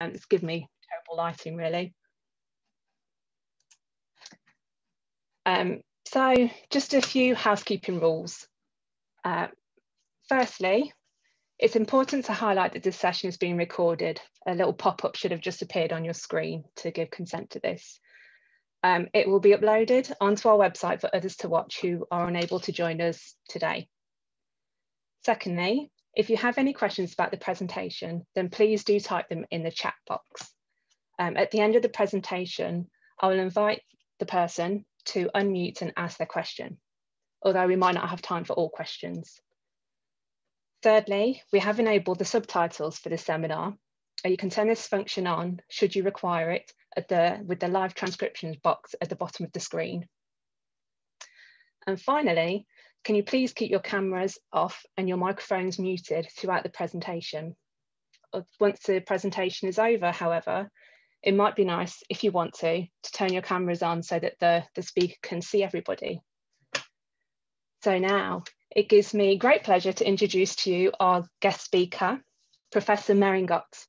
and it's given me terrible lighting really. Um, so just a few housekeeping rules. Uh, firstly, it's important to highlight that this session is being recorded. A little pop-up should have just appeared on your screen to give consent to this. Um, it will be uploaded onto our website for others to watch who are unable to join us today. Secondly, if you have any questions about the presentation, then please do type them in the chat box. Um, at the end of the presentation, I will invite the person to unmute and ask their question, although we might not have time for all questions. Thirdly, we have enabled the subtitles for the seminar. You can turn this function on should you require it at the, with the live transcriptions box at the bottom of the screen. And finally, can you please keep your cameras off and your microphones muted throughout the presentation? Uh, once the presentation is over, however, it might be nice if you want to, to turn your cameras on so that the, the speaker can see everybody. So now it gives me great pleasure to introduce to you our guest speaker, Professor Merryn Gott.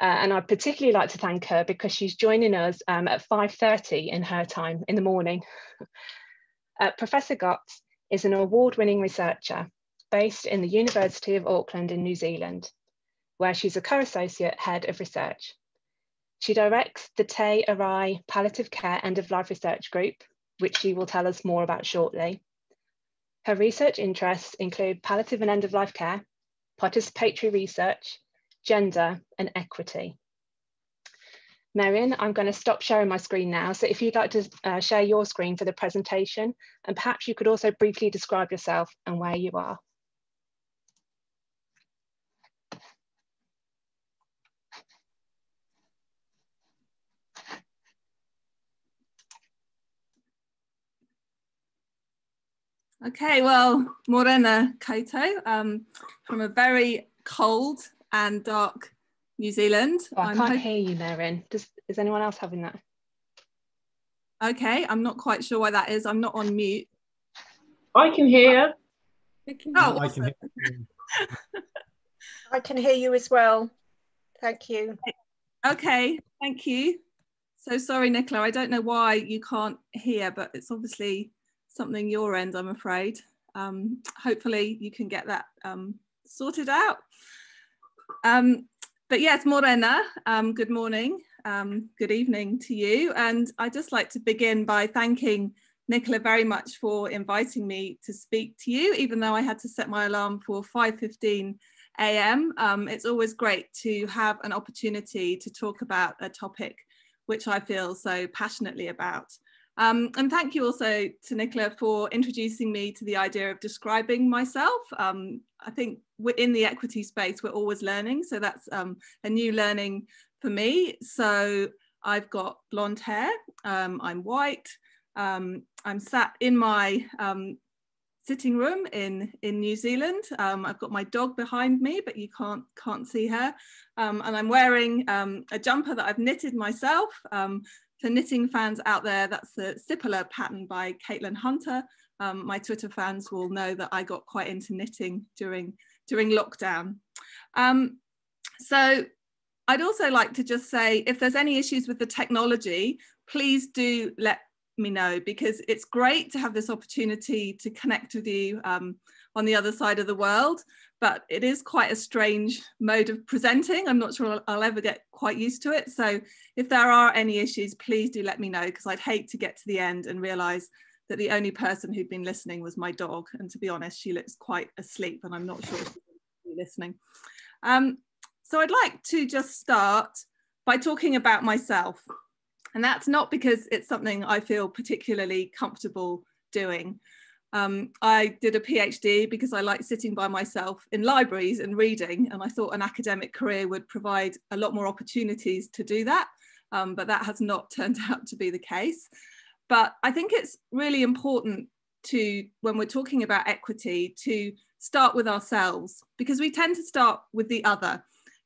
Uh, and I'd particularly like to thank her because she's joining us um, at 5.30 in her time in the morning. Uh, Professor Gott is an award-winning researcher based in the University of Auckland in New Zealand, where she's a co-associate head of research. She directs the Te Ārai Palliative Care End of Life Research Group, which she will tell us more about shortly. Her research interests include palliative and end of life care, participatory research, gender, and equity. Merryn, I'm going to stop sharing my screen now. So if you'd like to uh, share your screen for the presentation, and perhaps you could also briefly describe yourself and where you are. Okay, well, Morena Kaito, um, from a very cold and dark New Zealand. Oh, I I'm can't hear you, Merryn. Does, is anyone else having that? Okay, I'm not quite sure why that is. I'm not on mute. I can hear. Oh, I can hear. I can hear you as well. Thank you. Okay, thank you. So sorry, Nicola. I don't know why you can't hear, but it's obviously something your end, I'm afraid. Um, hopefully you can get that um, sorted out. Um, but yes, Morena, um, good morning, um, good evening to you. And I'd just like to begin by thanking Nicola very much for inviting me to speak to you, even though I had to set my alarm for 5.15 a.m. Um, it's always great to have an opportunity to talk about a topic which I feel so passionately about. Um, and thank you also to Nicola for introducing me to the idea of describing myself. Um, I think we're in the equity space, we're always learning. So that's um, a new learning for me. So I've got blonde hair, um, I'm white, um, I'm sat in my um, sitting room in in New Zealand. I've got my dog behind me, but you can't can't see her. And I'm wearing a jumper that I've knitted myself for knitting fans out there, that's the Sippala pattern by Caitlin Hunter. Um, my Twitter fans will know that I got quite into knitting during, during lockdown. Um, so I'd also like to just say, if there's any issues with the technology, please do let me know because it's great to have this opportunity to connect with you um, on the other side of the world but it is quite a strange mode of presenting. I'm not sure I'll, I'll ever get quite used to it. So if there are any issues, please do let me know because I'd hate to get to the end and realize that the only person who'd been listening was my dog. And to be honest, she looks quite asleep and I'm not sure she's listening. Um, so I'd like to just start by talking about myself. And that's not because it's something I feel particularly comfortable doing. Um, I did a PhD because I like sitting by myself in libraries and reading, and I thought an academic career would provide a lot more opportunities to do that, um, but that has not turned out to be the case. But I think it's really important to, when we're talking about equity, to start with ourselves because we tend to start with the other,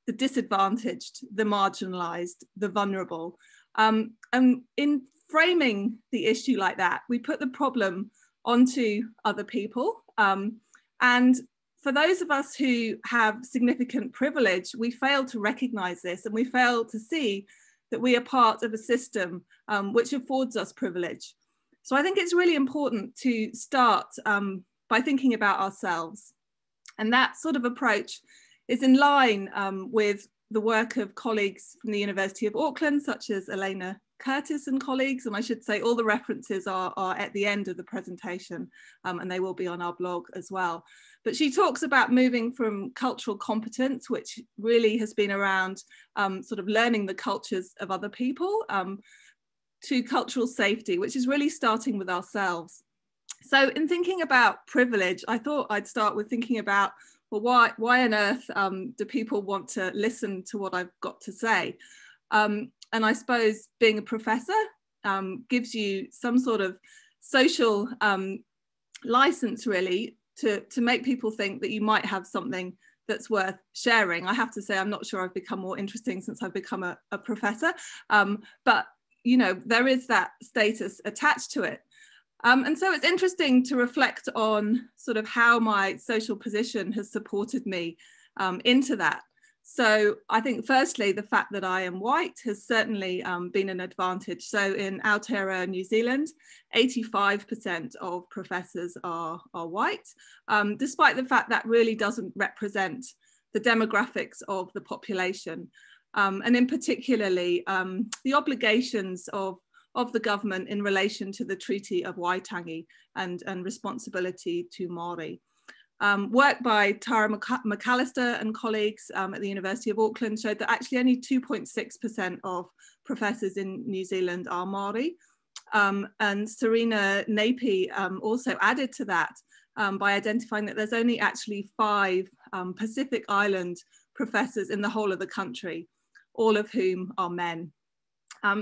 the disadvantaged, the marginalized, the vulnerable. Um, and in framing the issue like that, we put the problem onto other people. Um, and for those of us who have significant privilege, we fail to recognize this and we fail to see that we are part of a system um, which affords us privilege. So I think it's really important to start um, by thinking about ourselves. And that sort of approach is in line um, with the work of colleagues from the University of Auckland, such as Elana Curtis and colleagues, and I should say all the references are, are at the end of the presentation um, and they will be on our blog as well. But she talks about moving from cultural competence, which really has been around um, sort of learning the cultures of other people, um, to cultural safety, which is really starting with ourselves. So in thinking about privilege, I thought I'd start with thinking about, well, why, why on earth um, do people want to listen to what I've got to say? Um, and I suppose being a professor um, gives you some sort of social um, license really to, to make people think that you might have something that's worth sharing. I have to say, I'm not sure I've become more interesting since I've become a, a professor, um, but you know, there is that status attached to it. Um, and so it's interesting to reflect on sort of how my social position has supported me um, into that. So I think firstly, the fact that I am white has certainly um, been an advantage. So in Aotearoa, New Zealand, 85% of professors are, are white, um, despite the fact that really doesn't represent the demographics of the population. Um, and in particularly um, the obligations of, of the government in relation to the Treaty of Waitangi and, and responsibility to Māori. Um, work by Tara McAllister and colleagues um, at the University of Auckland showed that actually only 2.6% of professors in New Zealand are Māori. Um, and Sereana Naepi um, also added to that um, by identifying that there's only actually five um, Pacific Island professors in the whole of the country, all of whom are men,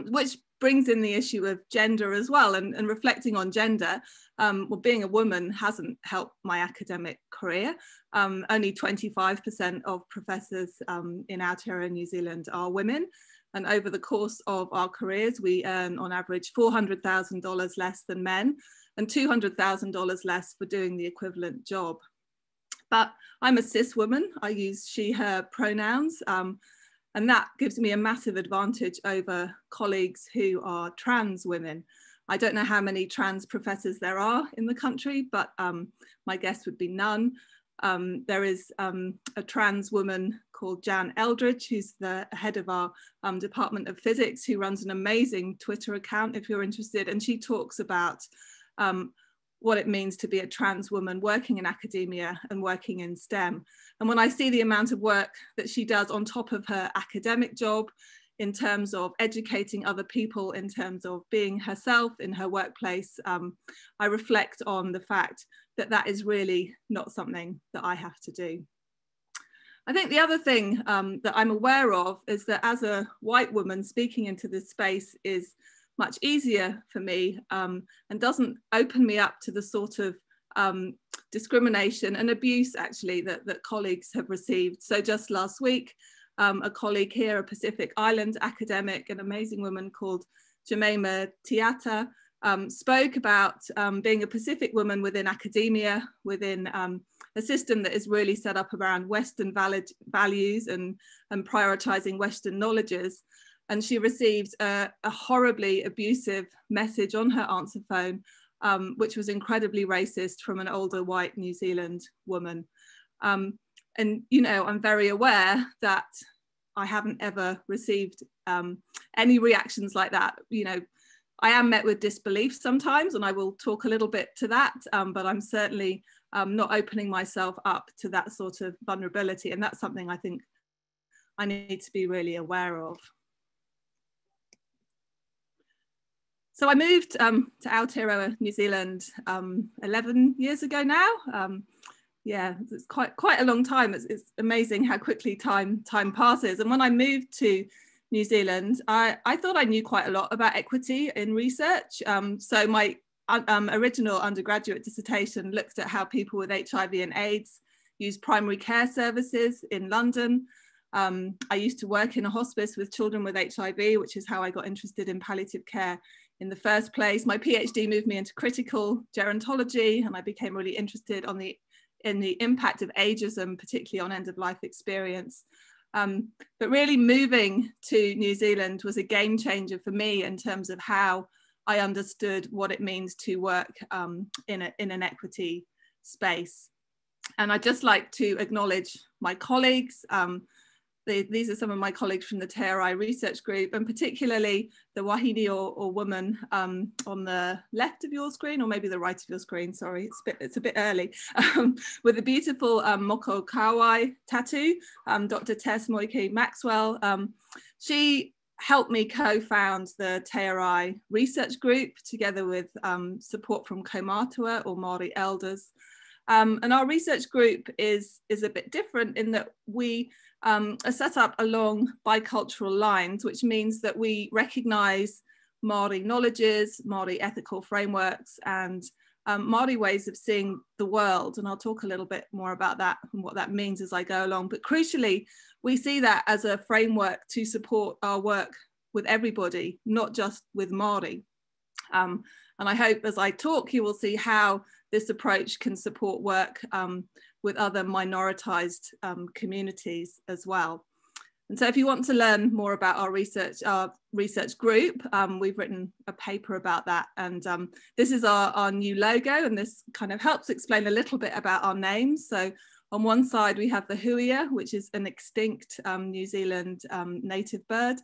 which brings in the issue of gender as well and, and reflecting on gender. Um, well, being a woman hasn't helped my academic career. Um, only 25% of professors um, in Aotearoa, New Zealand are women. And over the course of our careers, we earn on average $400,000 less than men and $200,000 less for doing the equivalent job. But I'm a cis woman. I use she, her pronouns. And that gives me a massive advantage over colleagues who are trans women. I don't know how many trans professors there are in the country, but um, my guess would be none. Um, there is um, a trans woman called Jan Eldridge, who's the head of our um, Department of Physics, who runs an amazing Twitter account if you're interested. And she talks about um, what it means to be a trans woman working in academia and working in STEM. And when I see the amount of work that she does on top of her academic job, in terms of educating other people, in terms of being herself in her workplace, um, I reflect on the fact that that is really not something that I have to do. I think the other thing um, that I'm aware of is that as a white woman speaking into this space is much easier for me um, and doesn't open me up to the sort of um, discrimination and abuse actually that, that colleagues have received. So just last week, um, a colleague here, a Pacific Island academic, an amazing woman called Jemaima Tiatia, um, spoke about um, being a Pacific woman within academia, within um, a system that is really set up around Western valid values and, and prioritizing Western knowledges and she received a, a horribly abusive message on her answer phone, um, which was incredibly racist from an older white New Zealand woman. Um, and, you know, I'm very aware that I haven't ever received um, any reactions like that. You know, I am met with disbelief sometimes, and I will talk a little bit to that, um, but I'm certainly um, not opening myself up to that sort of vulnerability. And that's something I think I need to be really aware of. So I moved um, to Aotearoa, New Zealand, um, 11 years ago now. Um, yeah, it's quite quite a long time. It's, it's, amazing how quickly time time passes. And when I moved to New Zealand, I, I thought I knew quite a lot about equity in research. Um, so my um, original undergraduate dissertation looked at how people with HIV and AIDS use primary care services in London. Um, I used to work in a hospice with children with HIV, which is how I got interested in palliative care in the first place. My PhD moved me into critical gerontology and I became really interested on the in the impact of ageism, particularly on end of life experience. Um, but really moving to New Zealand was a game changer for me in terms of how I understood what it means to work um, in, a, in an equity space. And I'd just like to acknowledge my colleagues. Um, these are some of my colleagues from the Te Ārai Research Group, and particularly the wahine or, or woman um, on the left of your screen, or maybe the right of your screen, sorry, it's a bit, it's a bit early, um, with a beautiful um, Moko Kauae tattoo, um, Dr. Tess Moeke-Maxwell. Um, she helped me co-found the Te Ārai Research Group together with um, support from Kaumatua or Māori elders. Um, and our research group is, is a bit different in that we um, are set up along bicultural lines, which means that we recognise Māori knowledges, Māori ethical frameworks, and um, Māori ways of seeing the world. And I'll talk a little bit more about that and what that means as I go along. But crucially, we see that as a framework to support our work with everybody, not just with Māori. Um, and I hope as I talk, you will see how this approach can support work um, with other minoritized um, communities as well. And so if you want to learn more about our research, our research group, um, we've written a paper about that. And um, this is our, our new logo, and this kind of helps explain a little bit about our names. So on one side, we have the huia, which is an extinct um, New Zealand um, native bird.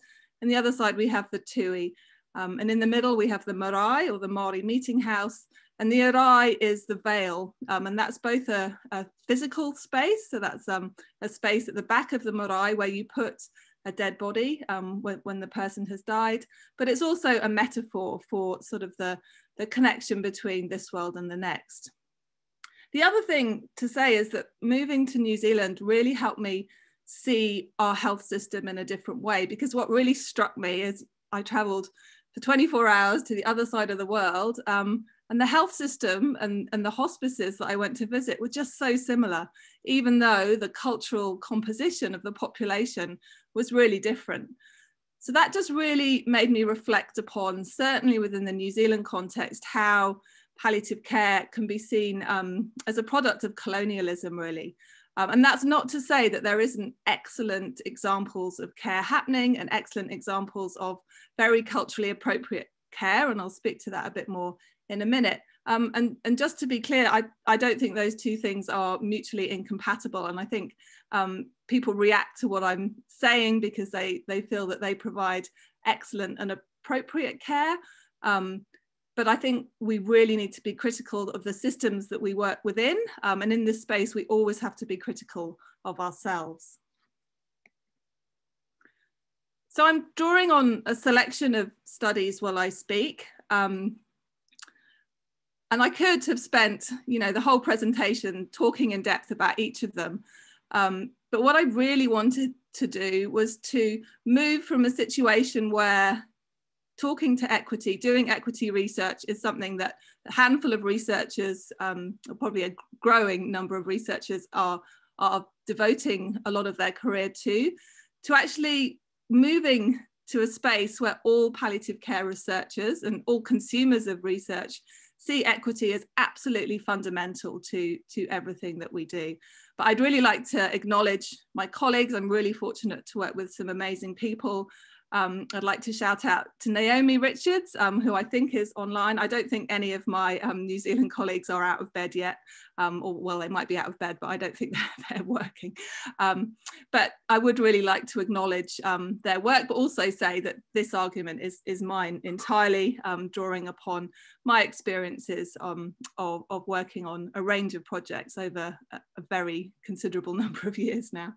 And the other side, we have the tui. Um, and in the middle, we have the marae or the Māori meeting house. And the arai is the veil, um, and that's both a, a, physical space, so that's um, a space at the back of the marae where you put a dead body um, when, when, the person has died, but it's also a metaphor for sort of the, the connection between this world and the next. The other thing to say is that moving to New Zealand really helped me see our health system in a different way because what really struck me is I traveled for 24 hours to the other side of the world um, and the health system and, and the hospices that I went to visit were just so similar, even though the cultural composition of the population was really different. So that just really made me reflect upon, certainly within the New Zealand context, how palliative care can be seen um, as a product of colonialism, really. Um, and that's not to say that there isn't excellent examples of care happening and excellent examples of very culturally appropriate care. And I'll speak to that a bit more in a minute. Um, and, and just to be clear, I, I don't think those two things are mutually incompatible. And I think um, people react to what I'm saying because they, they feel that they provide excellent and appropriate care. Um, but I think we really need to be critical of the systems that we work within. Um, and in this space, we always have to be critical of ourselves. So I'm drawing on a selection of studies while I speak. Um, and I could have spent, you know, the whole presentation talking in depth about each of them. Um, but what I really wanted to do was to move from a situation where talking to equity, doing equity research is something that a handful of researchers, um, probably a growing number of researchers are, are devoting a lot of their career to, to actually moving to a space where all palliative care researchers and all consumers of research see equity as absolutely fundamental to, to everything that we do. But I'd really like to acknowledge my colleagues. I'm really fortunate to work with some amazing people um, I'd like to shout out to Naomi Richards, um, who I think is online. I don't think any of my um, New Zealand colleagues are out of bed yet, um, or well, they might be out of bed, but I don't think they're, they're working. Um, but I would really like to acknowledge um, their work, but also say that this argument is, is mine entirely, drawing upon my experiences of, of working on a range of projects over a, a very considerable number of years now.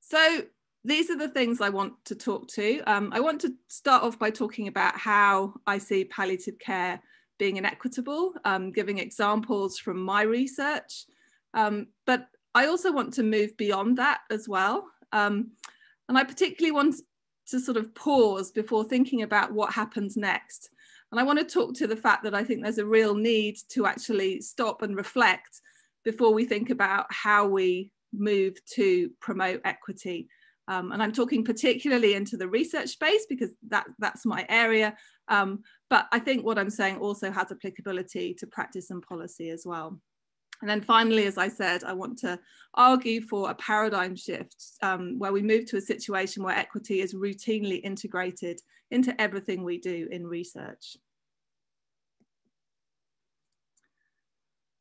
So these are the things I want to talk to. Um, I want to start off by talking about how I see palliative care being inequitable, um, giving examples from my research. Um, but I also want to move beyond that as well. Um, and I particularly want to sort of pause before thinking about what happens next. And I want to talk to the fact that I think there's a real need to actually stop and reflect before we think about how we move to promote equity Um, and I'm talking particularly into the research space because that, that's my area. Um, but I think what I'm saying also has applicability to practice and policy as well. And then finally, as I said, I want to argue for a paradigm shift um, where we move to a situation where equity is routinely integrated into everything we do in research.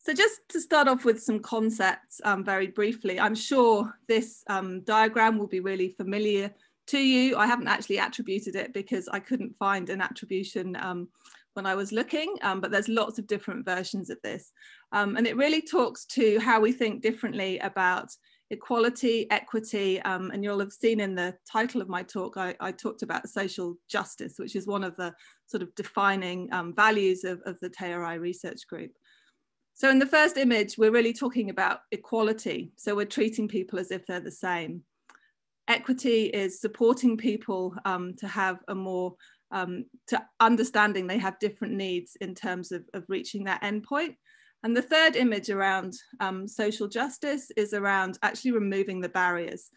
So just to start off with some concepts um, very briefly, I'm sure this um, diagram will be really familiar to you. I haven't actually attributed it because I couldn't find an attribution um, when I was looking, um, but there's lots of different versions of this. Um, and it really talks to how we think differently about equality, equity, um, and you'll have seen in the title of my talk, I, I, talked about social justice, which is one of the sort of defining values of, of the Te Ārai research group. So in the first image, we're really talking about equality. So we're treating people as if they're the same. Equity is supporting people um, to have a more um, to understanding they have different needs in terms of, of reaching that endpoint. And the third image around um, social justice is around actually removing the barriers.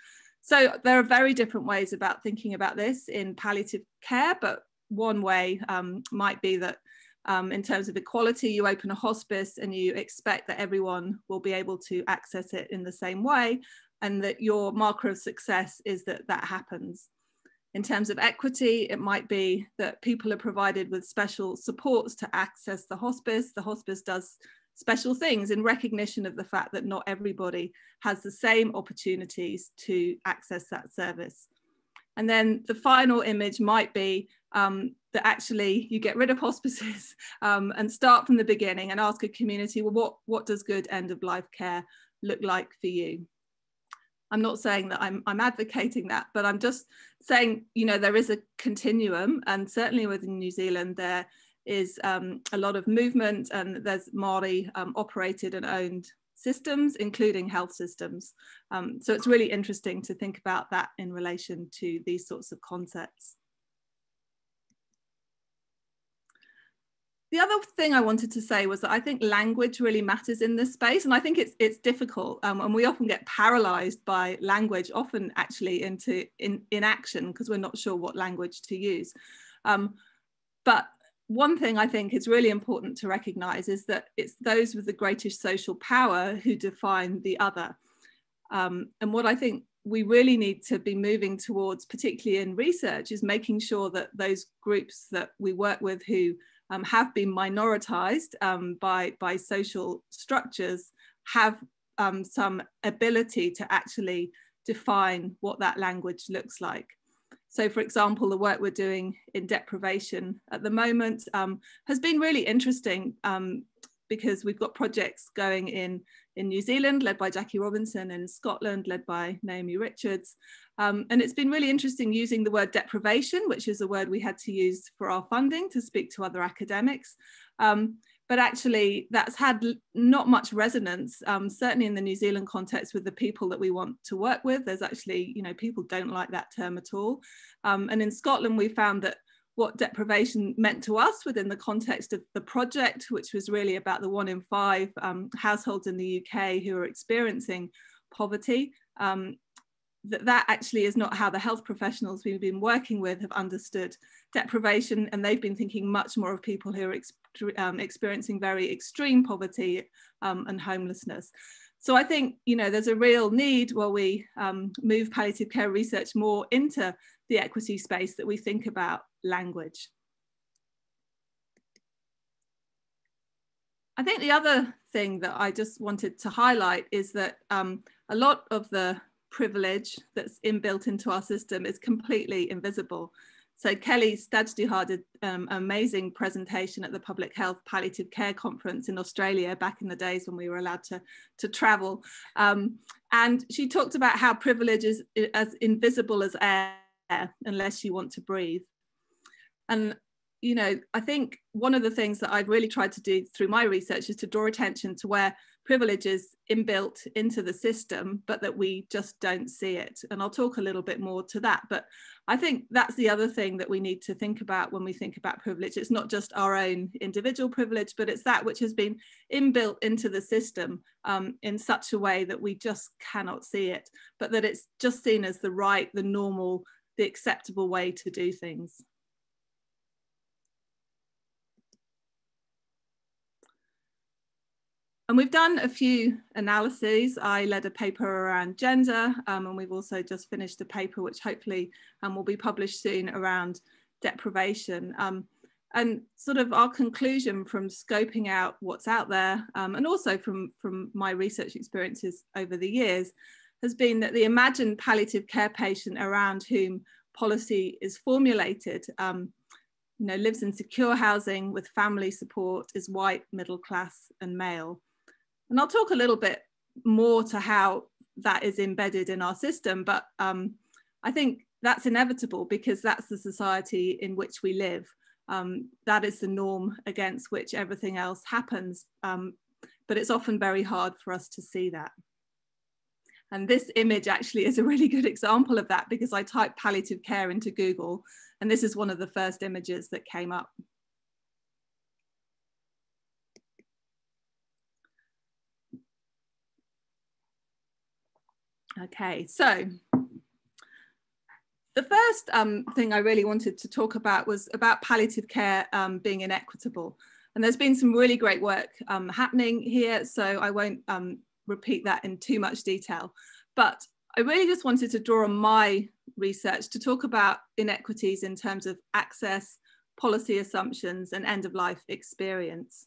So there are very different ways about thinking about this in palliative care, but one way um, might be that um, in terms of equality, you open a hospice and you expect that everyone will be able to access it in the same way and that your marker of success is that that happens. In terms of equity, it might be that people are provided with special supports to access the hospice. The hospice does special things in recognition of the fact that not everybody has the same opportunities to access that service. And then the final image might be um, that actually you get rid of hospices um, and start from the beginning and ask a community, well, what, what does good end of life care look like for you? I'm not saying that I'm, I'm advocating that, but I'm just saying, you know, there is a continuum, and certainly within New Zealand, there is um, a lot of movement, and there's Māori um, operated and owned systems, including health systems. Um, so it's really interesting to think about that in relation to these sorts of concepts. The other thing I wanted to say was that I think language really matters in this space, and I think it's it's difficult, um, and we often get paralysed by language, often actually into in inaction because we're not sure what language to use. Um, but one thing I think is really important to recognise is that it's those with the greatest social power who define the other, um, and what I think we really need to be moving towards, particularly in research, is making sure that those groups that we work with who um, have been minoritized um, by, by social structures have um, some ability to actually define what that language looks like. So for example, the work we're doing in deprivation at the moment um, has been really interesting um, because we've got projects going in in New Zealand, led by Jackie Robinson, and Scotland, led by Naomi Richards. Um, and it's been really interesting using the word deprivation, which is a word we had to use for our funding to speak to other academics. Um, but actually, that's had not much resonance, um, certainly in the New Zealand context with the people that we want to work with. There's actually, you know, people don't like that term at all. Um, and in Scotland, we found that what deprivation meant to us within the context of the project, which was really about the one in five um, households in the UK who are experiencing poverty. Um, that that actually is not how the health professionals we've been working with have understood deprivation, and they've been thinking much more of people who are ex um, experiencing very extreme poverty um, and homelessness. So I think you know there's a real need while we um, move palliative care research more into the equity space that we think about language. I think the other thing that I just wanted to highlight is that um, a lot of the privilege that's inbuilt into our system is completely invisible. So Kelli Stajduhar did um, an amazing presentation at the Public Health Palliative Care Conference in Australia back in the days when we were allowed to, to travel. Um, and she talked about how privilege is as invisible as air unless you want to breathe. And you know, I think one of the things that I've really tried to do through my research is to draw attention to where privileges inbuilt into the system, but that we just don't see it. And I'll talk a little bit more to that. But I think that's the other thing that we need to think about when we think about privilege. It's not just our own individual privilege, but it's that which has been inbuilt into the system um, in such a way that we just cannot see it, but that it's just seen as the right, the normal, the acceptable way to do things. And we've done a few analyses. I led a paper around gender, um, and we've also just finished a paper which hopefully um, will be published soon around deprivation. Um, and sort of our conclusion from scoping out what's out there, um, and also from, from my research experiences over the years, has been that the imagined palliative care patient around whom policy is formulated um, you know, lives in secure housing with family support, is white, middle class and male. And I'll talk a little bit more to how that is embedded in our system, but um, I think that's inevitable because that's the society in which we live. Um, that is the norm against which everything else happens. Um, but it's often very hard for us to see that. And this image actually is a really good example of that because I typed palliative care into Google and this is one of the first images that came up. Okay, so the first um, thing I really wanted to talk about was about palliative care um, being inequitable. And there's been some really great work um, happening here, so I won't um, repeat that in too much detail. But I really just wanted to draw on my research to talk about inequities in terms of access, policy assumptions, and end of life experience.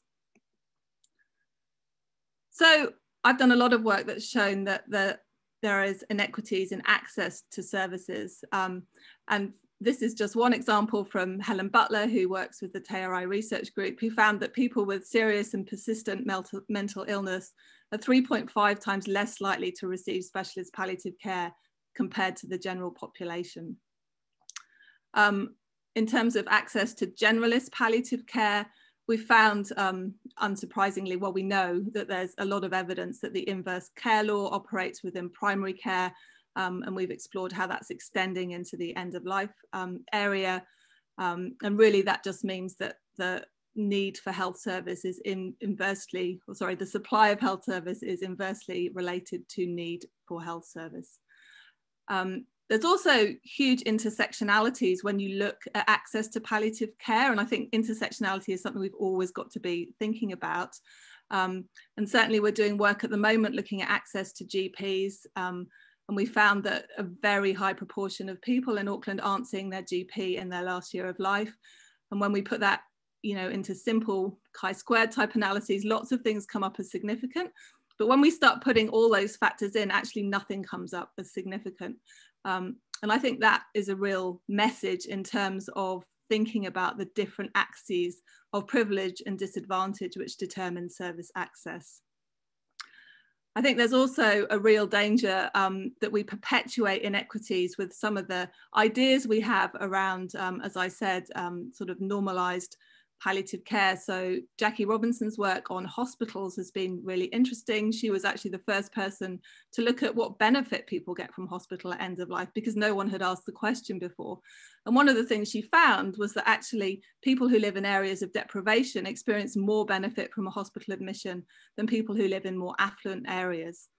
So I've done a lot of work that's shown that the there is inequities in access to services. Um, and this is just one example from Helen Butler, who works with the Te Ārai research group, who found that people with serious and persistent mental, mental illness are 3.5 times less likely to receive specialist palliative care compared to the general population. Um, in terms of access to generalist palliative care, we found, um, unsurprisingly, well, we know that there's a lot of evidence that the inverse care law operates within primary care, um, and we've explored how that's extending into the end of life um, area. Um, and really, that just means that the need for health service is in inversely, or sorry, the supply of health service is inversely related to need for health service. Um, there's also huge intersectionalities when you look at access to palliative care. And I think intersectionality is something we've always got to be thinking about. Um, and certainly we're doing work at the moment looking at access to GPs. And we found that a very high proportion of people in Auckland aren't seeing their GP in their last year of life. And when we put that you know, into simple chi-squared type analyses, lots of things come up as significant. But when we start putting all those factors in, actually nothing comes up as significant. Um, and I think that is a real message in terms of thinking about the different axes of privilege and disadvantage which determine service access. I think there's also a real danger um, that we perpetuate inequities with some of the ideas we have around, um, as I said, um, sort of normalized palliative care. So Jackie Robinson's work on hospitals has been really interesting. She was actually the first person to look at what benefit people get from hospital at end of life because no one had asked the question before. And one of the things she found was that actually people who live in areas of deprivation experience more benefit from a hospital admission than people who live in more affluent areas.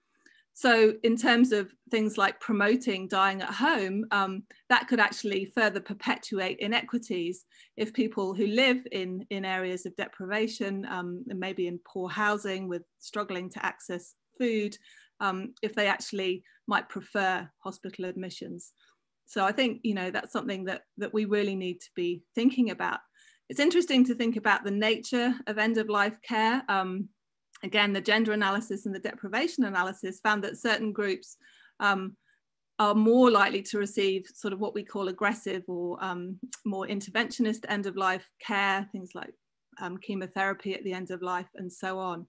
So in terms of things like promoting dying at home, um, that could actually further perpetuate inequities if people who live in, in areas of deprivation um, and maybe in poor housing with struggling to access food, um, if they actually might prefer hospital admissions. So I think, you know, that's something that, that we really need to be thinking about. It's interesting to think about the nature of end of life care. Um, again, the gender analysis and the deprivation analysis found that certain groups um, are more likely to receive sort of what we call aggressive or um, more interventionist end of life care, things like um, chemotherapy at the end of life and so on.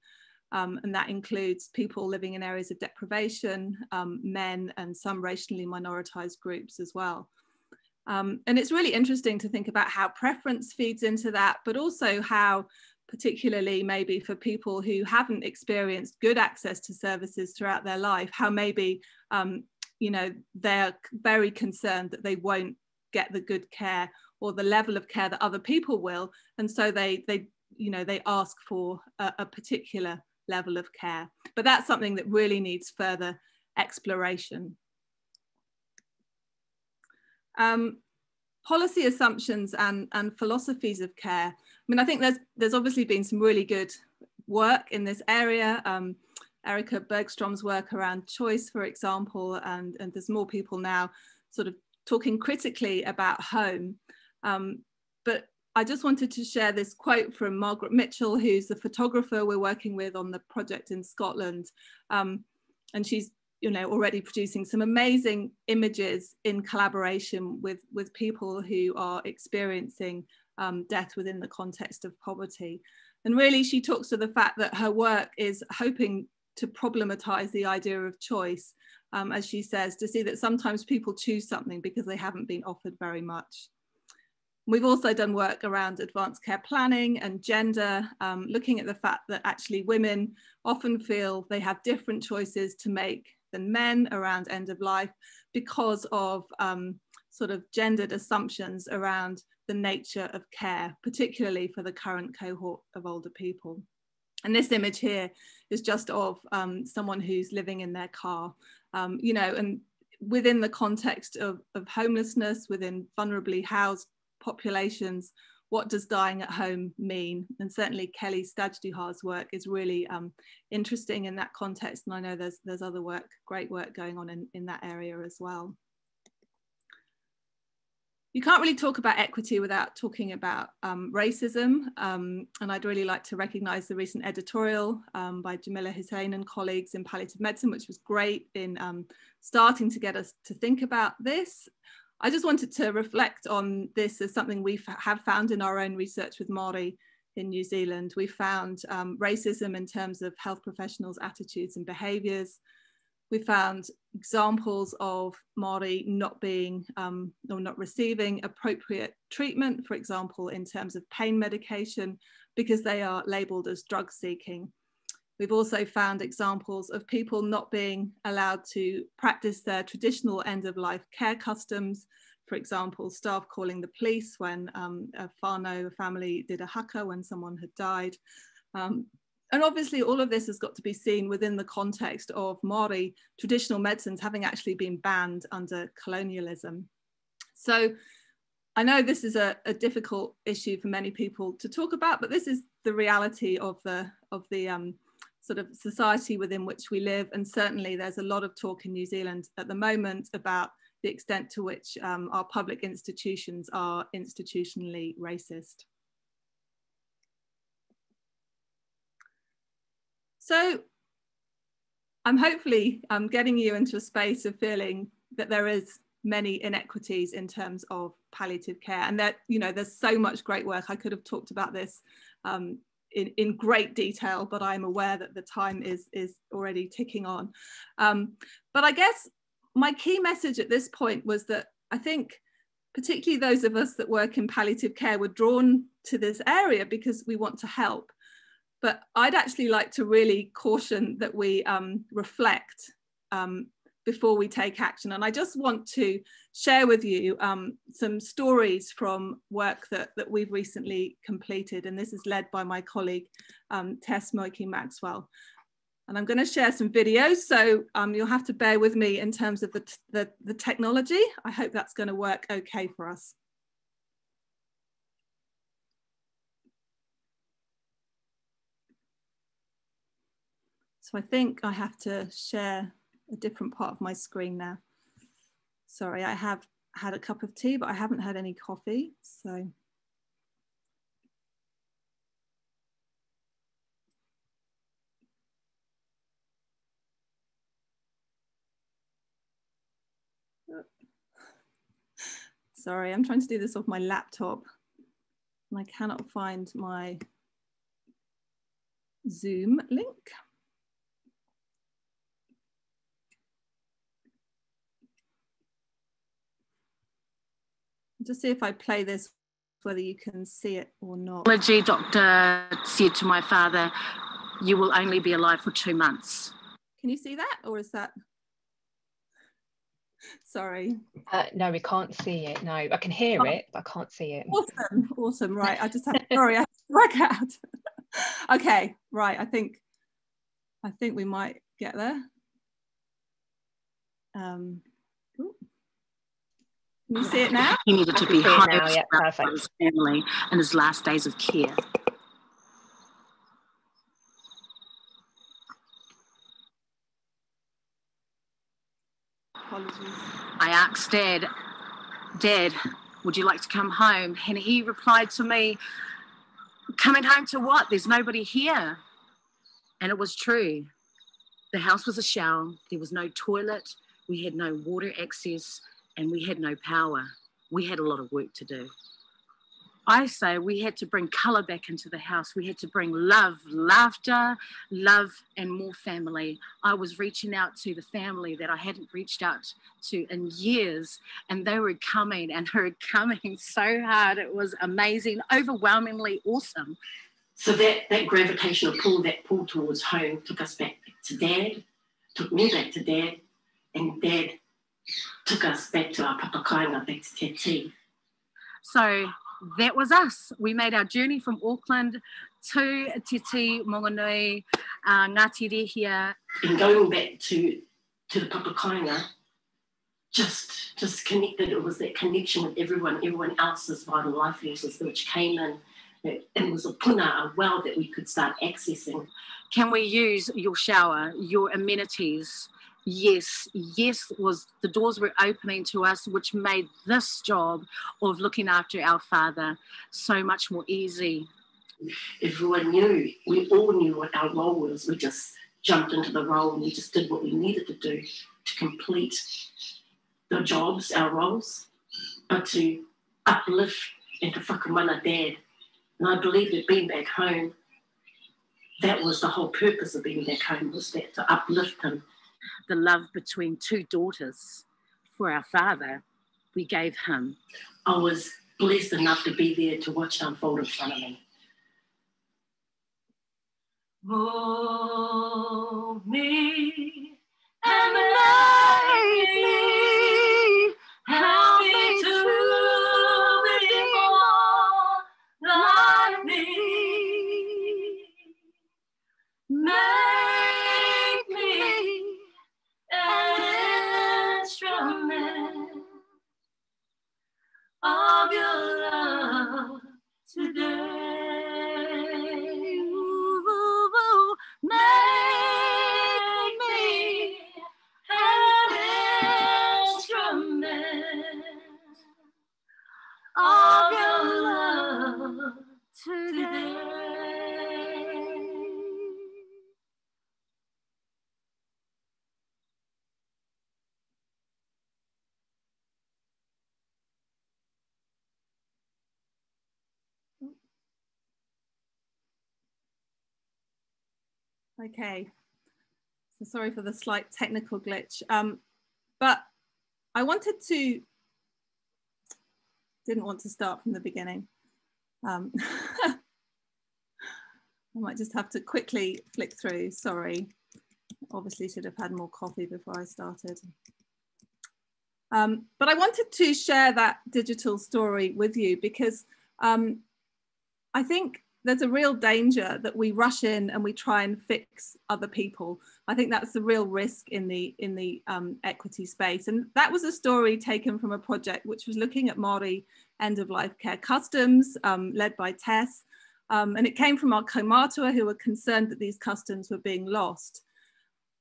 Um, and that includes people living in areas of deprivation, um, men and some racially minoritized groups as well. Um, and it's really interesting to think about how preference feeds into that, but also how particularly maybe for people who haven't experienced good access to services throughout their life, how maybe, um, you know, they're very concerned that they won't get the good care or the level of care that other people will. And so they, they you know, they ask for a, a particular level of care. But that's something that really needs further exploration. Um, policy assumptions and, and philosophies of care. I mean, I think there's, there's obviously been some really good work in this area. Um, Erica Borgstrom's work around choice, for example, and, and there's more people now sort of talking critically about home. Um, but I just wanted to share this quote from Margaret Mitchell, who's the photographer we're working with on the project in Scotland. Um, and she's you know already producing some amazing images in collaboration with with people who are experiencing um, death within the context of poverty. And really she talks to the fact that her work is hoping to problematize the idea of choice um, as she says to see that sometimes people choose something because they haven't been offered very much. We've also done work around advanced care planning and gender, um, looking at the fact that actually women often feel they have different choices to make than men around end of life because of um, sort of gendered assumptions around the nature of care, particularly for the current cohort of older people. And this image here is just of um, someone who's living in their car, um, you know, and within the context of, of homelessness, within vulnerably housed populations, what does dying at home mean? And certainly Kelli Stajduhar's work is really um, interesting in that context. And I know there's, there's other work, great work going on in, in that area as well. You can't really talk about equity without talking about um, racism. Um, and I'd really like to recognize the recent editorial um, by Jamilla Hussain and colleagues in palliative medicine, which was great in um, starting to get us to think about this. I just wanted to reflect on this as something we have found in our own research with Māori in New Zealand. We found um, racism in terms of health professionals' attitudes and behaviours. We found examples of Māori not being um, or not receiving appropriate treatment, for example, in terms of pain medication, because they are labelled as drug seeking. We've also found examples of people not being allowed to practice their traditional end of life care customs. For example, staff calling the police when um, a whānau, family did a haka when someone had died. Um, and obviously all of this has got to be seen within the context of Māori traditional medicines having actually been banned under colonialism. So I know this is a, a, difficult issue for many people to talk about, but this is the reality of the, of the um, sort of society within which we live. And certainly there's a lot of talk in New Zealand at the moment about the extent to which um, our public institutions are institutionally racist. So I'm hopefully um, getting you into a space of feeling that there is many inequities in terms of palliative care and that you know there's so much great work i could have talked about this um, in, in great detail, but I'm aware that the time is, is already ticking on. Um, but I guess my key message at this point was that I think particularly those of us that work in palliative care were drawn to this area because we want to help. But I'd actually like to really caution that we um, reflect um, before we take action. And I just want to share with you um, some stories from work that, that we've recently completed. And this is led by my colleague, um, Tess Moeke-Maxwell. And I'm going to share some videos, so um, you'll have to bear with me in terms of the, the, the technology. I hope that's going to work okay for us. So I think I have to share a different part of my screen now. Sorry, I have had a cup of tea, but I haven't had any coffee. So Sorry, I'm trying to do this off my laptop and I cannot find my Zoom link. Just see if I play this whether you can see it or not. The doctor said to my father, you will only be alive for two months. Can you see that or is that? Sorry. Uh, no, we can't see it. No, I can hear oh. it, but I can't see it. Awesome, awesome. Right, I just have, sorry, I have to work out. okay, right. I think, I think we might get there. Um, can you see it now? He needed to be high now, yeah, perfect. his family and his last days of care. Apologies. I asked Dad, Dad, would you like to come home? And he replied to me, Coming home to what? There's nobody here. And it was true. The house was a shell. There was no toilet. We had no water access and we had no power. We had a lot of work to do. I say we had to bring color back into the house. We had to bring love, laughter, love, and more family. I was reaching out to the family that I hadn't reached out to in years, and they were coming and they were coming so hard. It was amazing, overwhelmingly awesome. So that, that gravitational pull, that pull towards home, took us back to dad, took me back to dad, and dad took us back to our papakainga, back to Te Tii. So that was us. We made our journey from Auckland to Te Tii, Mangonui, uh, Ngāti Rehia. And going back to, to the Papakainga, just just connected, it was that connection with everyone, everyone else's vital life forces which came in. It, it was a puna, a well that we could start accessing. Can we use your shower, your amenities, yes, yes, was the doors were opening to us, which made this job of looking after our father so much more easy. Everyone knew, we all knew what our role was. We just jumped into the role and we just did what we needed to do to complete the jobs, our roles, but to uplift and to whakamana dad. And I believe that being back home, that was the whole purpose of being back home, was that to uplift him the love between two daughters for our father, we gave him. I was blessed enough to be there to watch it unfold in front of me. Oh, sorry for the slight technical glitch, um, but I wanted to, didn't want to start from the beginning. Um, I might just have to quickly flick through, sorry. Obviously should have had more coffee before I started. Um, but I wanted to share that digital story with you because um, I think there's a real danger that we rush in and we try and fix other people. I think that's the real risk in the in the um, equity space. And that was a story taken from a project which was looking at Māori end of life care customs, um, led by Tess. Um, and it came from our kaumātua who were concerned that these customs were being lost.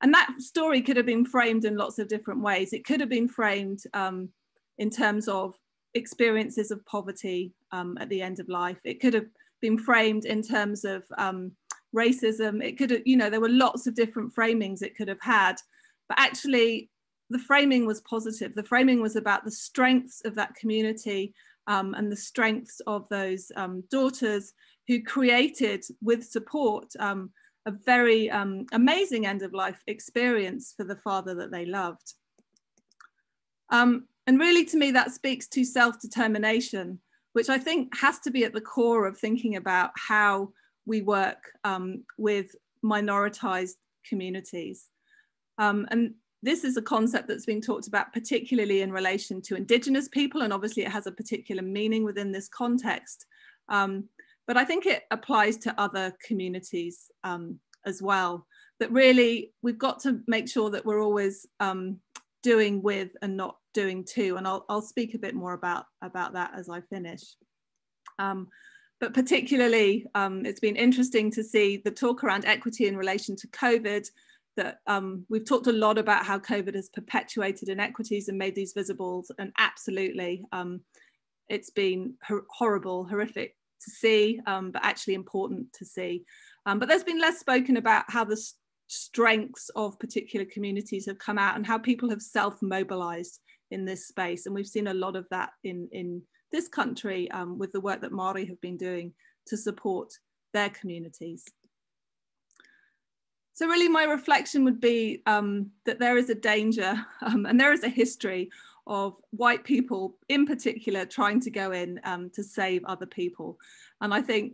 And that story could have been framed in lots of different ways. It could have been framed um, in terms of experiences of poverty um, at the end of life. It could have been framed in terms of um, racism. It could have, you know, there were lots of different framings it could have had, but actually the framing was positive. The framing was about the strengths of that community um, and the strengths of those um, daughters who created with support um, a very um, amazing end of life experience for the father that they loved. Um, and really to me, that speaks to self-determination which I think has to be at the core of thinking about how we work um, with minoritized communities. Um, and this is a concept that's been talked about particularly in relation to indigenous people and obviously it has a particular meaning within this context um, but i think it applies to other communities um, as well that really we've got to make sure that we're always um, doing with and not doing too. and I'll, I'll speak a bit more about about that as I finish um, but particularly um, it's been interesting to see the talk around equity in relation to COVID that um, we've talked a lot about how COVID has perpetuated inequities and made these visible and absolutely um, it's been hor horrible, horrific to see, um, but actually important to see. Um, but there's been less spoken about how the strengths of particular communities have come out and how people have self-mobilized in this space. And we've seen a lot of that in, in this country um, with the work that Māori have been doing to support their communities. So really my reflection would be um, that there is a danger um, and there is a history of white people in particular trying to go in um, to save other people. And I think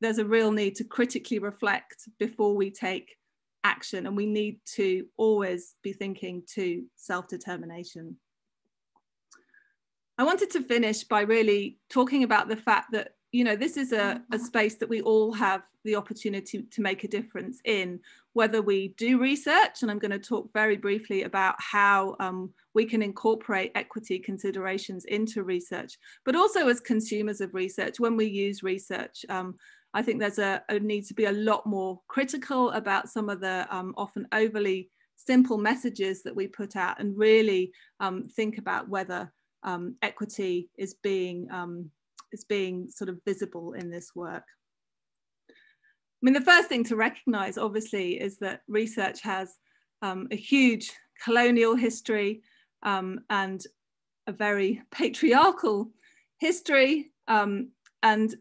there's a real need to critically reflect before we take action and we need to always be thinking to self-determination. I wanted to finish by really talking about the fact that you know this is a, a space that we all have the opportunity to make a difference in whether we do research and i'm going to talk very briefly about how um, we can incorporate equity considerations into research but also as consumers of research when we use research um, i think there's a, a, need to be a lot more critical about some of the um, often overly simple messages that we put out and really um, think about whether um, equity is being um, is being sort of visible in this work. I mean, the first thing to recognize, obviously, is that research has um, a huge colonial history um, and a very patriarchal history. Um, and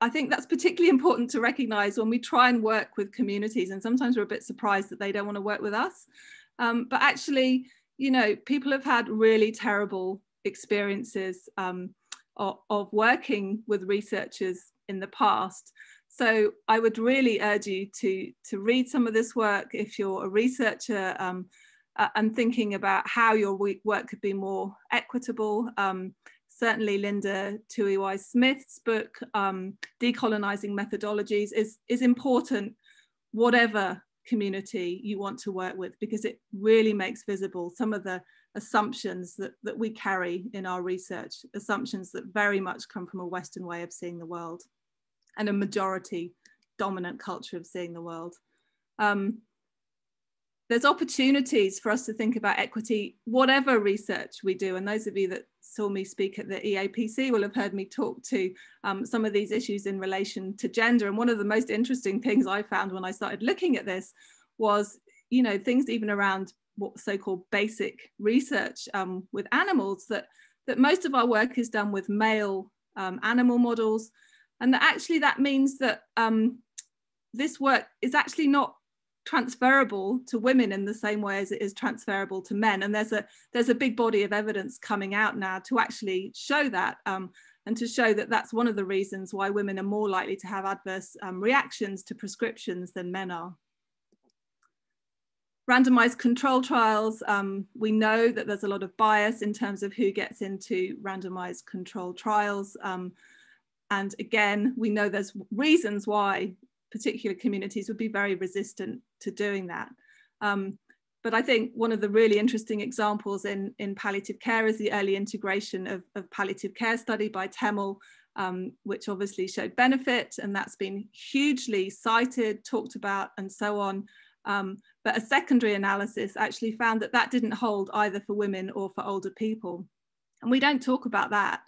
I think that's particularly important to recognize when we try and work with communities. And sometimes we're a bit surprised that they don't want to work with us. Um, but actually, you know, people have had really terrible experiences um, of, of working with researchers in the past. So I would really urge you to, to read some of this work if you're a researcher um, uh, and thinking about how your work could be more equitable. Um, certainly Linda Tuhiwai Smith's book, um, Decolonizing Methodologies, is, is important whatever community you want to work with because it really makes visible some of the assumptions that, that we carry in our research, assumptions that very much come from a Western way of seeing the world and a majority dominant culture of seeing the world. Um, there's opportunities for us to think about equity, whatever research we do. And those of you that saw me speak at the EAPC will have heard me talk to um, some of these issues in relation to gender. And one of the most interesting things I found when I started looking at this was, you know, things even around what so-called basic research um, with animals that that most of our work is done with male um, animal models. And that actually that means that um, this work is actually not transferable to women in the same way as it is transferable to men. And there's a there's a big body of evidence coming out now to actually show that um, and to show that that's one of the reasons why women are more likely to have adverse um, reactions to prescriptions than men are randomized control trials, um, we know that there's a lot of bias in terms of who gets into randomized control trials. Um, and again, we know there's reasons why particular communities would be very resistant to doing that. Um, but I think one of the really interesting examples in, in palliative care is the early integration of, of palliative care study by Temel, um, which obviously showed benefit and that's been hugely cited, talked about and so on. Um, but a secondary analysis actually found that that didn't hold either for women or for older people. And we don't talk about that.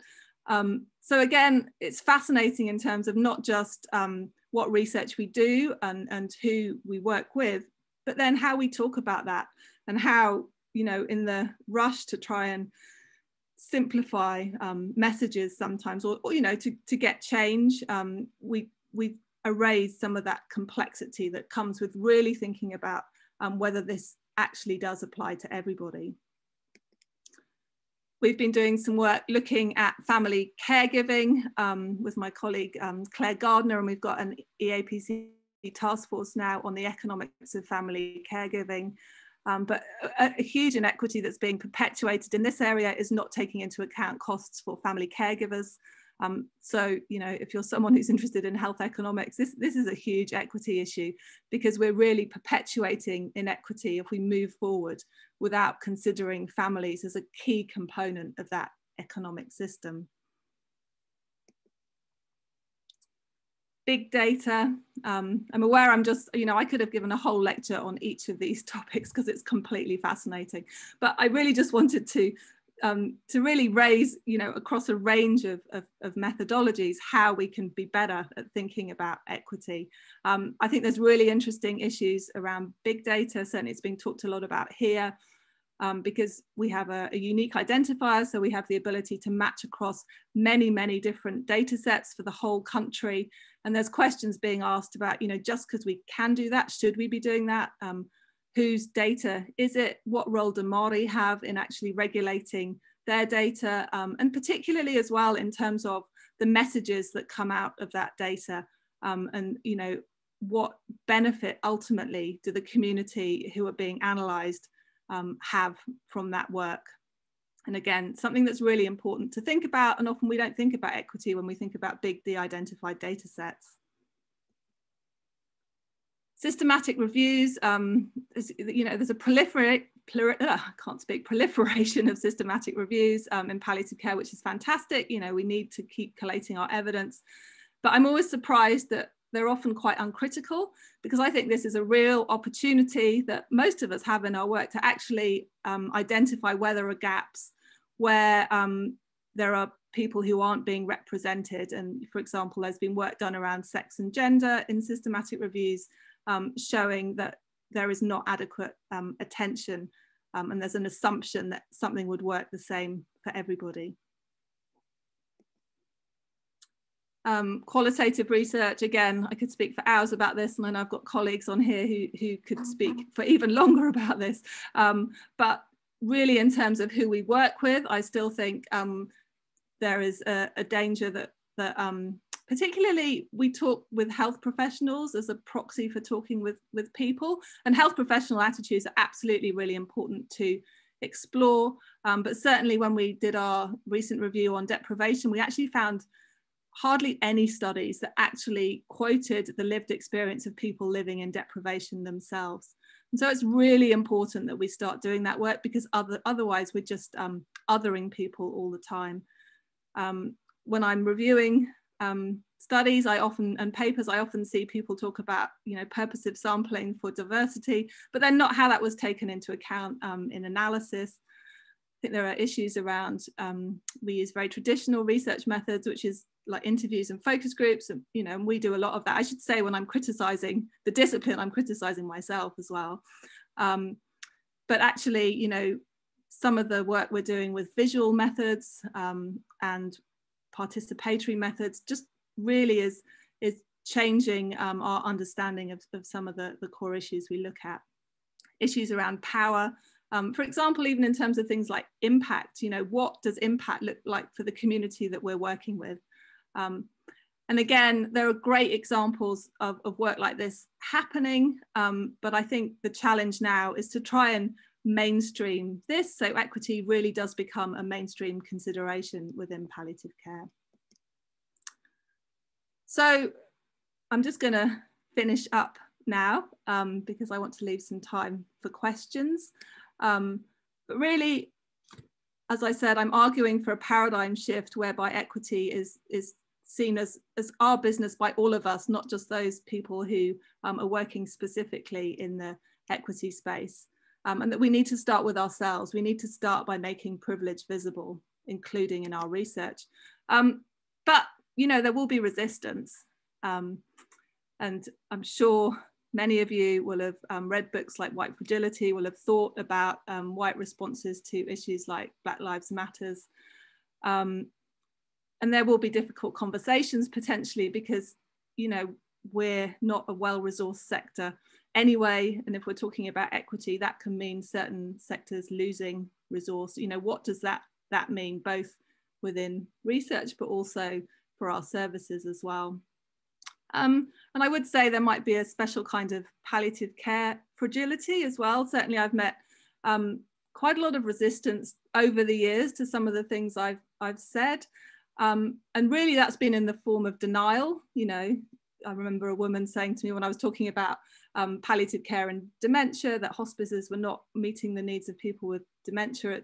Um, so again, it's fascinating in terms of not just um, what research we do and, and who we work with, but then how we talk about that and how, you know, in the rush to try and simplify um, messages sometimes, or, or, you know, to, to get change, um, we, we erase some of that complexity that comes with really thinking about um, whether this actually does apply to everybody. we've been doing some work looking at family caregiving um, with my colleague um, Clare Gardiner, and we've got an EAPC task force now on the economics of family caregiving. Um, but a, a, huge inequity that's being perpetuated in this area is not taking into account costs for family caregivers. Um, so, you know, if you're someone who's interested in health economics, this, this is a huge equity issue because we're really perpetuating inequity if we move forward without considering families as a key component of that economic system. big data. Um, I'm aware I'm just, you know, I could have given a whole lecture on each of these topics because it's completely fascinating. But I really just wanted to um, to really raise, you know, across a range of, of, of, methodologies, how we can be better at thinking about equity. Um, I think there's really interesting issues around big data. Certainly it's being talked a lot about here um, because we have a, a, unique identifier. So we have the ability to match across many, many different data sets for the whole country. And there's questions being asked about, you know, just because we can do that, should we be doing that? Um, whose data is it? What role do Māori have in actually regulating their data? Um, and particularly as well in terms of the messages that come out of that data um, and, you know, what benefit ultimately do the community who are being analysed um, have from that work? And again, something that's really important to think about, and often we don't think about equity when we think about big de-identified data sets. Systematic reviews, um, you know, there's a proliferate, uh, I can't speak, proliferation of systematic reviews um, in palliative care, which is fantastic. You know, we need to keep collating our evidence. But I'm always surprised that they're often quite uncritical because I think this is a real opportunity that most of us have in our work to actually um, identify where there are gaps, where um, there are people who aren't being represented. And for example, there's been work done around sex and gender in systematic reviews um, showing that there is not adequate um, attention um, and there's an assumption that something would work the same for everybody. Um, qualitative research, again, I could speak for hours about this, and then I've got colleagues on here who, who could speak for even longer about this. Um, but really, in terms of who we work with, I still think um, there is a, a, danger that, that um, particularly we talk with health professionals as a proxy for talking with, with people and health professional attitudes are absolutely really important to explore. Um, but certainly when we did our recent review on deprivation, we actually found hardly any studies that actually quoted the lived experience of people living in deprivation themselves. And so it's really important that we start doing that work because other, otherwise we're just um, othering people all the time. Um, when I'm reviewing um, studies I often and papers I often see people talk about you know purposive sampling for diversity but then not how that was taken into account um, in analysis. I think there are issues around um, we use very traditional research methods which is like interviews and focus groups and you know and we do a lot of that. I should say when I'm criticizing the discipline I'm criticizing myself as well. Um, but actually you know some of the work we're doing with visual methods um, and participatory methods just really is, is changing um, our understanding of, of some of the, the core issues we look at. Issues around power, um, for example, even in terms of things like impact, you know, what does impact look like for the community that we're working with? Um, and again, there are great examples of, of work like this happening, um, but I think the challenge now is to try and mainstream this so equity really does become a mainstream consideration within palliative care. So I'm just going to finish up now um, because I want to leave some time for questions. Um, but really, as I said, I'm arguing for a paradigm shift whereby equity is, is seen as, as our business by all of us, not just those people who um, are working specifically in the equity space um, and that we need to start with ourselves. We need to start by making privilege visible, including in our research. Um, but, you know, there will be resistance. Um, and I'm sure many of you will have um, read books like White Fragility, will have thought about um, white responses to issues like Black Lives Matters. Um, and there will be difficult conversations potentially because, you know, we're not a well-resourced sector anyway and if we're talking about equity that can mean certain sectors losing resource you know what does that that mean both within research but also for our services as well. Um, and I would say there might be a special kind of palliative care fragility as well. Certainly I've met um, quite a lot of resistance over the years to some of the things I've, I've said. Um, and really that's been in the form of denial. You know, I remember a woman saying to me when I was talking about um, palliative care and dementia that hospices were not meeting the needs of people with dementia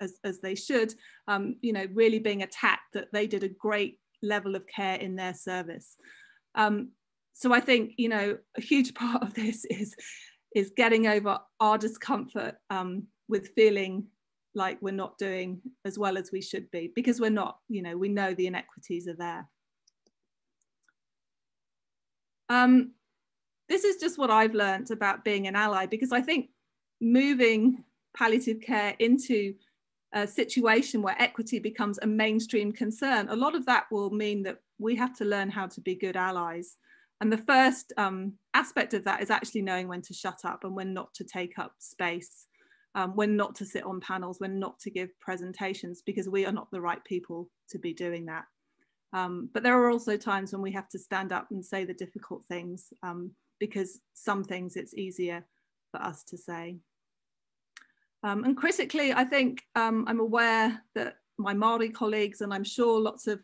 as, as they should, um, you know, really being attacked that they did a great level of care in their service. Um, so I think, you know, a huge part of this is, is getting over our discomfort um, with feeling like we're not doing as well as we should be because we're not, you know, we know the inequities are there. Um, this is just what I've learned about being an ally because I think moving palliative care into a situation where equity becomes a mainstream concern, a lot of that will mean that we have to learn how to be good allies. And the first um, aspect of that is actually knowing when to shut up and when not to take up space, um, when not to sit on panels, when not to give presentations, because we are not the right people to be doing that. Um, but there are also times when we have to stand up and say the difficult things um, because some things it's easier for us to say. Um, and critically, I think um, I'm aware that my Māori colleagues, and I'm sure lots of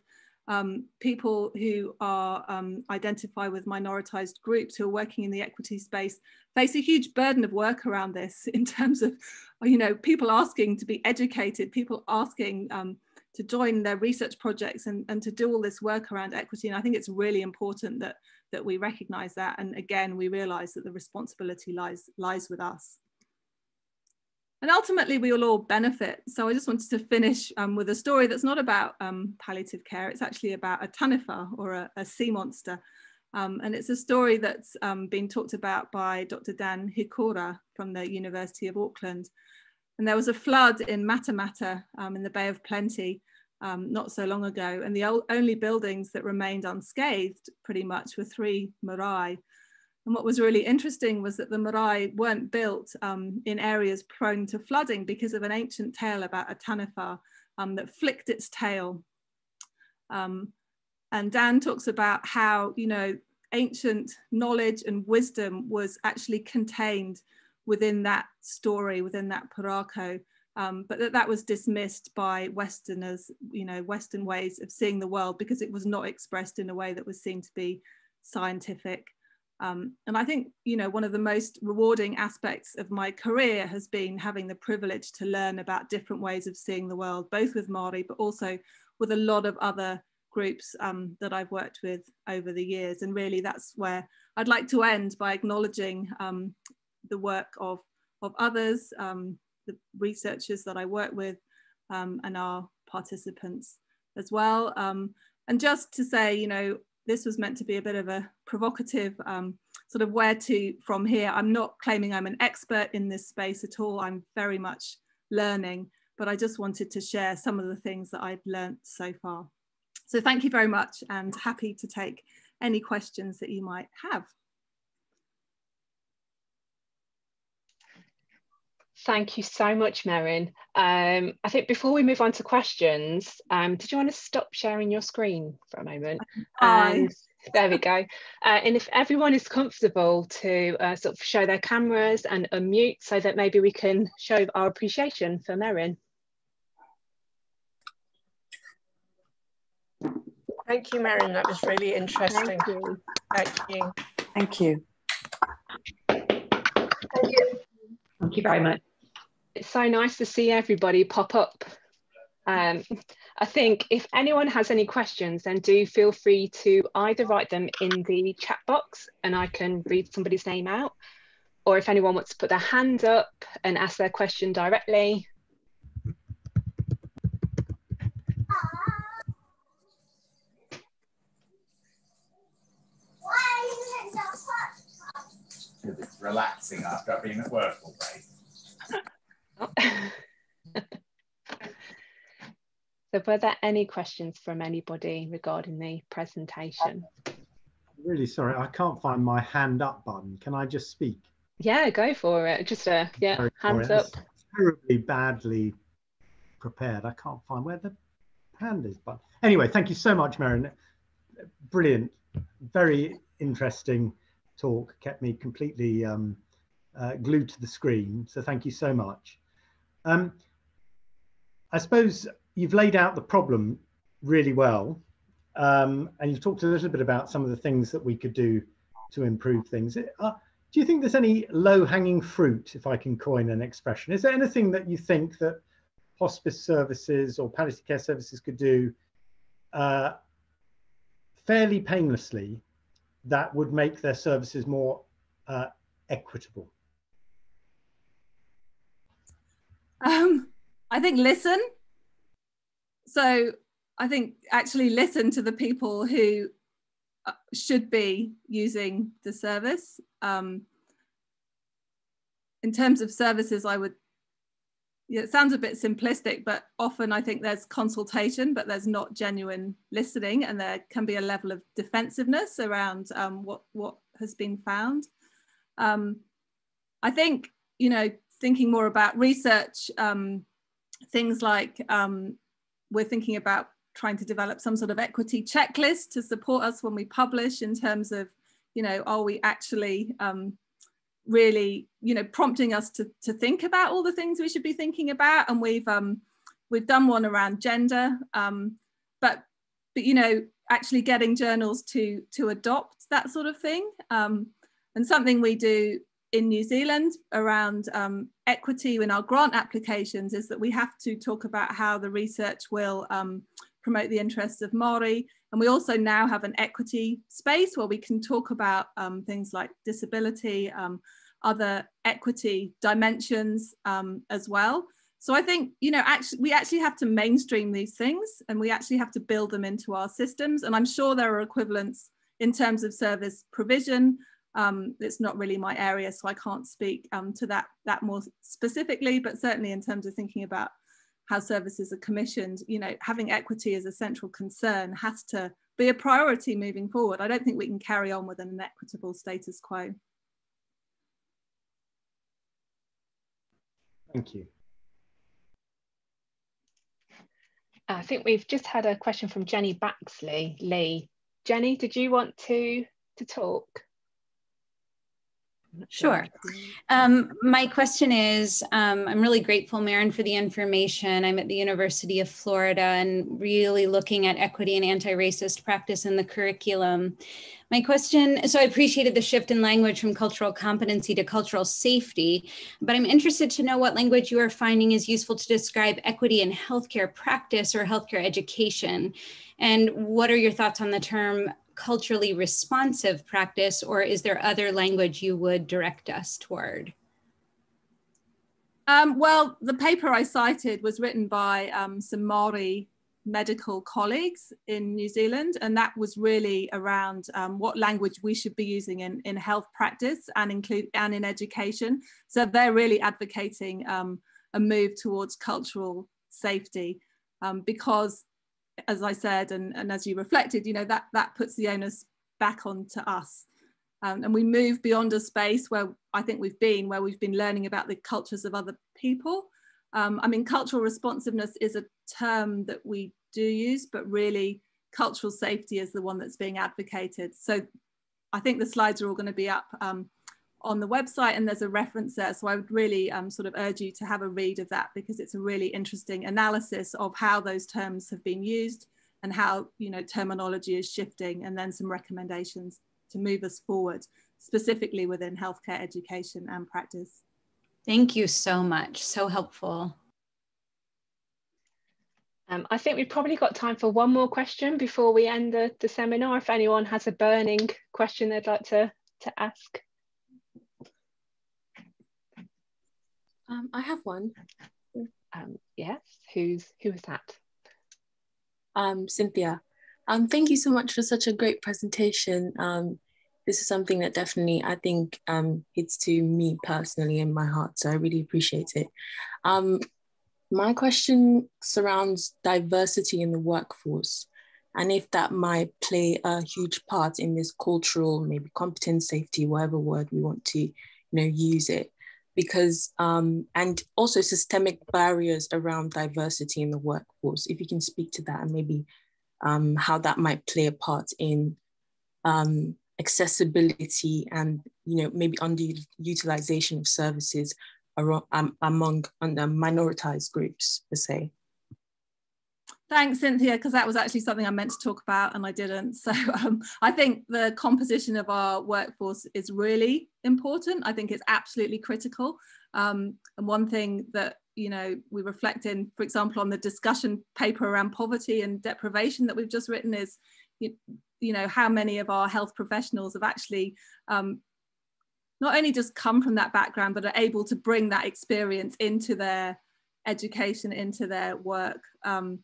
um, people who are um, identify with minoritized groups who are working in the equity space face a huge burden of work around this in terms of, you know, people asking to be educated, people asking um, to join their research projects and, and to do all this work around equity. And I think it's really important that, that we recognize that. And again, we realize that the responsibility lies, lies with us. And ultimately, we will all benefit. So I just wanted to finish um, with a story that's not about um, palliative care. It's actually about a taniwha or a, a sea monster. Um, and it's a story that's um, been talked about by Dr. Dan Hikuroa from the University of Auckland. And there was a flood in Matatā um, in the Bay of Plenty um, not so long ago. And the only buildings that remained unscathed pretty much were three marae. And what was really interesting was that the marae weren't built um, in areas prone to flooding because of an ancient tale about a taniwha um, that flicked its tail. Um, and Dan talks about how, you know, ancient knowledge and wisdom was actually contained within that story, within that pūrākau, um, but that that was dismissed by Westerners, you know, Western ways of seeing the world because it was not expressed in a way that was seen to be scientific. Um, and I think, you know, one of the most rewarding aspects of my career has been having the privilege to learn about different ways of seeing the world, both with Māori, but also with a lot of other groups um, that I've worked with over the years. And really that's where I'd like to end by acknowledging um, the work of, of others, um, the researchers that I work with um, and our participants as well. Um, and just to say, you know, this was meant to be a bit of a provocative um, sort of where to from here. I'm not claiming I'm an expert in this space at all. I'm very much learning, but I just wanted to share some of the things that I've learned so far. So thank you very much and happy to take any questions that you might have. Thank you so much, Merryn. Um, I think before we move on to questions, um, did you want to stop sharing your screen for a moment? And there we go. Uh, and if everyone is comfortable to uh, sort of show their cameras and unmute so that maybe we can show our appreciation for Merryn. Thank you, Merryn. That was really interesting. Thank you. Thank you. Thank you. Thank you. Thank you very much. It's so nice to see everybody pop up. Um, I think if anyone has any questions, then do feel free to either write them in the chat box and I can read somebody's name out, or if anyone wants to put their hand up and ask their question directly. It's relaxing after I've been at work all day. So were there any questions from anybody regarding the presentation? Really sorry, I can't find my hand up button. Can I just speak? Yeah, go for it. Just a yeah, Sorry, hands up. that's Terribly badly prepared. I can't find where the hand is, but anyway, thank you so much, Merryn. Brilliant, very interesting talk. Kept me completely um, uh, glued to the screen. So thank you so much. Um, I suppose you've laid out the problem really well, um, and you've talked a little bit about some of the things that we could do to improve things. Uh, do you think there's any low-hanging fruit, if I can coin an expression? Is there anything that you think that hospice services or palliative care services could do uh, fairly painlessly that would make their services more uh, equitable? Um, I think listen. So I think actually listen to the people who uh, should be using the service. Um, in terms of services, I would, yeah, it sounds a bit simplistic, but often I think there's consultation, but there's not genuine listening, and there can be a level of defensiveness around um, what what has been found. Um, I think you know thinking more about research, um, things like um, we're thinking about trying to develop some sort of equity checklist to support us when we publish in terms of, you know, are we actually um, really, you know, prompting us to, to think about all the things we should be thinking about. And we've, um, we've done one around gender, um, but, but, you know, actually getting journals to, to adopt that sort of thing. Um, and something we do in New Zealand around um, equity in our grant applications is that we have to talk about how the research will um, promote the interests of Māori. And we also now have an equity space where we can talk about um, things like disability, um, other equity dimensions um, as well. So I think, you know, actually, we actually have to mainstream these things and we actually have to build them into our systems. And I'm sure there are equivalents in terms of service provision, um, it's not really my area, so I can't speak um, to that, that more specifically, but certainly in terms of thinking about how services are commissioned, you know, having equity as a central concern has to be a priority moving forward. I don't think we can carry on with an inequitable status quo. Thank you. I think we've just had a question from Jenny Baxley. Lee, Jenny, did you want to to talk? Sure. Um, my question is um, I'm really grateful, Merryn, for the information. I'm at the University of Florida and really looking at equity and anti racist practice in the curriculum. My question so I appreciated the shift in language from cultural competency to cultural safety, but I'm interested to know what language you are finding is useful to describe equity in healthcare practice or healthcare education. And what are your thoughts on the term culturally responsive practice, or is there other language you would direct us toward? Um, well, the paper I cited was written by um, some Māori medical colleagues in New Zealand, and that was really around um, what language we should be using in, in health practice and include and in education. So they're really advocating um, a move towards cultural safety um, because as I said, and, and as you reflected, you know, that, that puts the onus back onto us. Um, and we move beyond a space where I think we've been, where we've been learning about the cultures of other people. Um, I mean, cultural responsiveness is a term that we do use, but really cultural safety is the one that's being advocated. So I think the slides are all going to be up um, on the website and there's a reference there. So I would really um, sort of urge you to have a read of that because it's a really interesting analysis of how those terms have been used and how you know terminology is shifting and then some recommendations to move us forward specifically within healthcare education and practice. Thank you so much. So helpful. Um, I think we've probably got time for one more question before we end the, the seminar. If anyone has a burning question they'd like to, to ask. Um, I have one. Um, yes, who's who is that? Um, Cynthia. Um, thank you so much for such a great presentation. Um, this is something that definitely I think um, hits to me personally in my heart, so I really appreciate it. Um, my question surrounds diversity in the workforce and if that might play a huge part in this cultural, maybe competence, safety, whatever word we want to you know, use it. Because um, and also systemic barriers around diversity in the workforce. If you can speak to that and maybe um, how that might play a part in um, accessibility and you know maybe underutilization of services um, among under minoritized groups per se. Thanks, Cynthia, because that was actually something I meant to talk about and I didn't. So um, I think the composition of our workforce is really important. I think it's absolutely critical. Um, and one thing that you know we reflect in, for example, on the discussion paper around poverty and deprivation that we've just written is, you, you know, how many of our health professionals have actually um, not only just come from that background, but are able to bring that experience into their education, into their work. Um,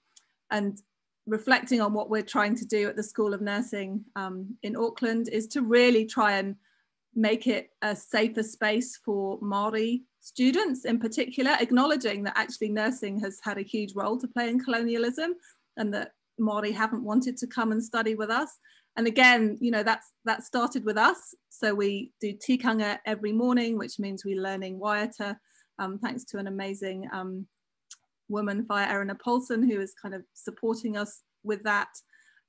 and reflecting on what we're trying to do at the School of Nursing um, in Auckland is to really try and make it a safer space for Maori students in particular, acknowledging that actually nursing has had a huge role to play in colonialism and that Maori haven't wanted to come and study with us. And again, you know, that's that started with us. So we do tikanga every morning, which means we're learning waiata, um, thanks to an amazing um, woman via Erina Paulson, who is kind of supporting us with that.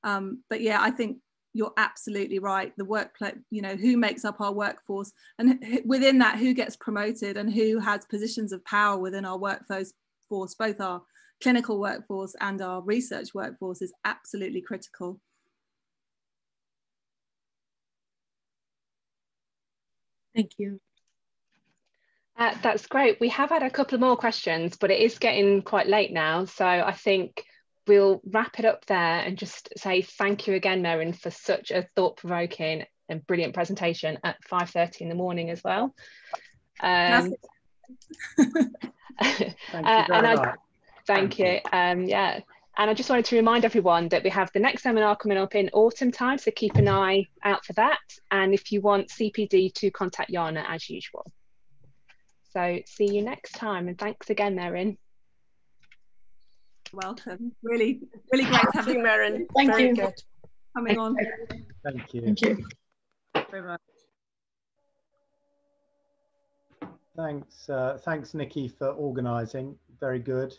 Um, but yeah, I think you're absolutely right. The workplace, you know, who makes up our workforce and within that, who gets promoted and who has positions of power within our workforce, both our clinical workforce and our research workforce is absolutely critical. Thank you. Uh, that's great. We have had a couple more questions, but it is getting quite late now. So I think we'll wrap it up there and just say thank you again, Merryn, for such a thought-provoking and brilliant presentation at 5.30 in the morning as well. Um, Thank you uh, very and I, much. thank you. Um, yeah. And I just wanted to remind everyone that we have the next seminar coming up in autumn time, so keep an eye out for that. And if you want CPD to contact Elana as usual. So see you next time and thanks again, Merryn. Welcome. Really, really great to have Thank you, Merryn. Thank Very you. good. coming on. Thank you. Thank you. Very much. Thanks, uh, thanks, Nikki, for organising. Very good.